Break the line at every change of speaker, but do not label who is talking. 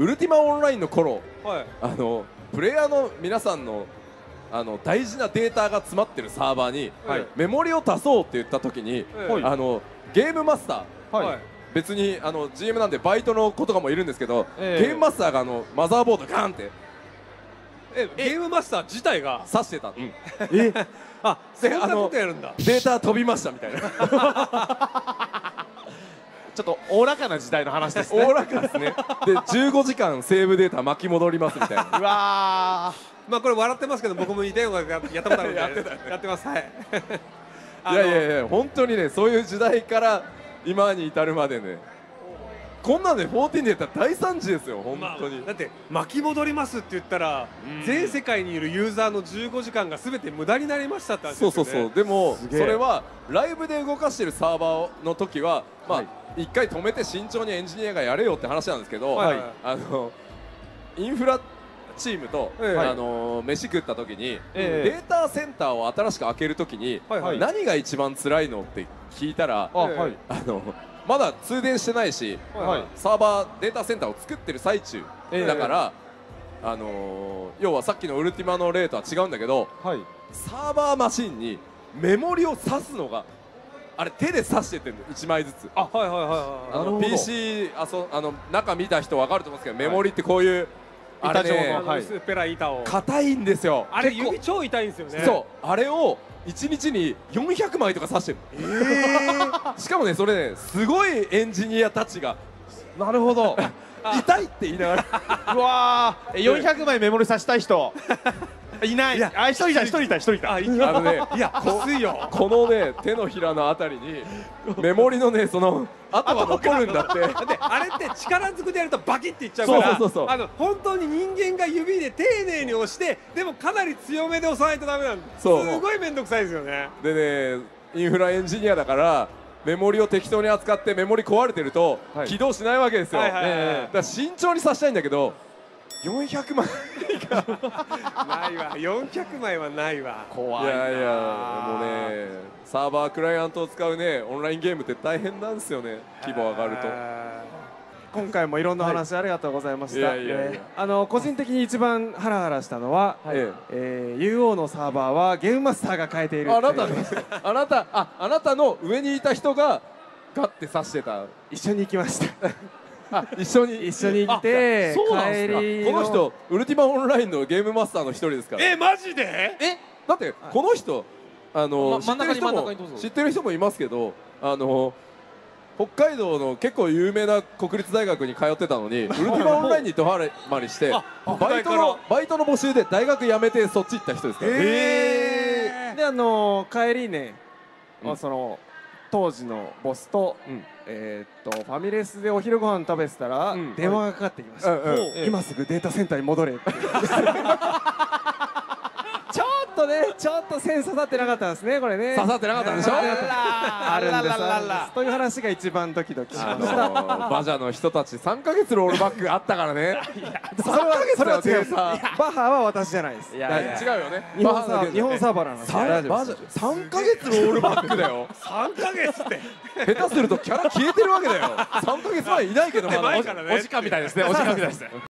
ウルティマオンラインの頃
はい。
あのプレイヤーの皆さんのあの大事なデータが詰まってるサーバーに、
はい。
メモリを足そうって言った時に、
はい。
あのゲームマスター
はい。
別にあの GM なんでバイトの子とかもいるんですけど、
ええ。
ゲームマスターがあのマザーボードガンって
えゲームマスター自体が？
刺してた、
え
あそんなことやるんだ。
データ飛びましたみたいな
ちょっとおおらかな時代の話ですね。
おおらかですね。で15時間セーブデータ巻き戻りますみたいな。
うわ
まあこれ笑ってますけど僕も似たようなのやったことあるんで。
やってた
やってます。はい。
いやいやいや本当にねそういう時代から今に至るまでねこんなんで14で言ったら大惨事ですよ本
まあ
当に、
だって巻き戻りますって言ったら全世界にいるユーザーの15時間が全て無駄になりましたって話ですよね。
そうそうそう。でもそれはライブで動かしてるサーバーの時はまあ、
はい。
一回止めて慎重にエンジニアがやれよって話なんですけど、
はい。はい
あのインフラチームと、
ええ。
あの飯食った時に、
ええ。
データセンターを新しく開ける時に、
はいはい。
何が一番辛いのって聞いたら
あはい。
あのまだ通電してないし
はい。
サーバーデータセンターを作ってる最中、
ええ。
だから、あのー要はさっきのウルティマの例とは違うんだけど
はい。
サーバーマシンにメモリを挿すのがあれ手で挿してってんの1枚ずつ。
あはいはいはい
あ
は
の
なるほど。
PC あそあの中見た人分かると思うんですけど、メモリってこういう
板状
の
はい。
薄っぺらい板を。
硬いんですよ。
あれ指超痛いんですよね。
そう。あれを1日に400枚とか刺してる。しかもねそれねすごいエンジニアたちが。
なるほど。
痛いって言いながら。
うわー。え400枚メモリさせたい人いない。
いや
あ一人いた一人。いた一人いた。
あ
のね
いやきついよ。
このね手のひらのあたりにメモリのねその跡が残るんだって。
だってあれって力ずくでやるとバキっていっちゃうから
そうそうそう。
あの本当に人間が指で丁寧に押してでもかなり強めで押さないとダメなんですごい面倒くさいですよね。
でねインフラエンジニアだからメモリを適当に扱ってメモリ壊れてると
はい。
起動しないわけですよ、
はいはいはいはい。
だから慎重にさせたいんだけど400万。
ないわ。400枚はないわ。
怖い
やいやもうねサーバークライアントを使うねオンラインゲームって大変なんですよね。規模上がると。
あ
今回もいろんなお話ありがとうございました、あの個人的に一番ハラハラしたのは、
え
えー UO のサーバーはゲームマスターが変えている
あなたあなたああなたの上にいた人がガッて刺してた。
一緒に行きました。
あ 一緒に
一緒に行って
そうなんですか？
帰り
この人ウルティマオンラインのゲームマスターの一人ですから。
えマジで？
えだってこの人あの、
ま
知ってる人
真ん中に真ん
も知ってる人もいますけどあの北海道の結構有名な国立大学に通ってたのに ウルティマオンラインにドハマりして
あ
バイトのバイトの募集で大学辞めてそっち行った人ですから、
えー。であの帰りね、その当時のボスと、
うん。
えーっとファミレスでお昼ご飯食べてたら、
うん。
電話がかかってきました、今すぐデータセンターに戻れって ちょっと線刺さってなかったんですねこれね。
刺さってなかったんでしょ？
あるんです。という話が一番ドキドキし
あ
ました
のバジャの人たち3ヶ月ロールバックあったからね。
それはそれは違う。
データ
バッハーは私じゃないです。
違うよね。
日本サー日本サーバーなんです
さ
大丈夫です。
バジャ3ヶ月ロールバックだよ。
3ヶ月って。
下手するとキャラ消えてるわけだよ。3ヶ月前いないけどまだ。
お時間みたいですね。お時間みたいですね